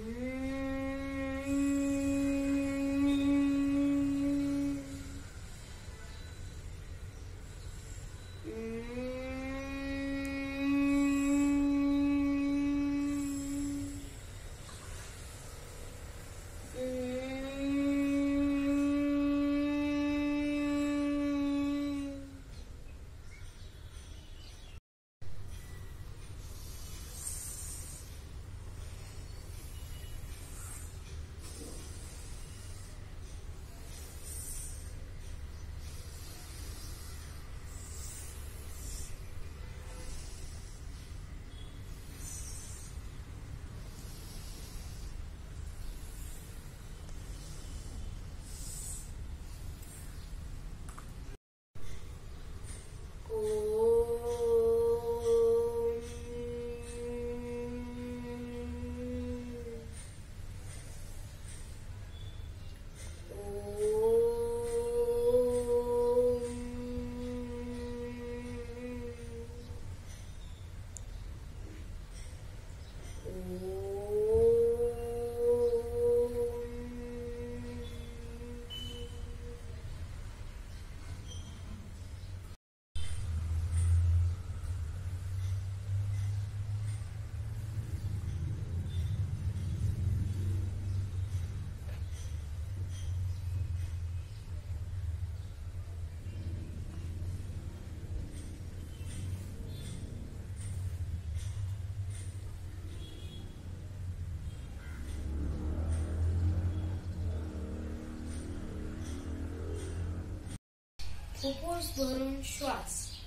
Propose cu puls.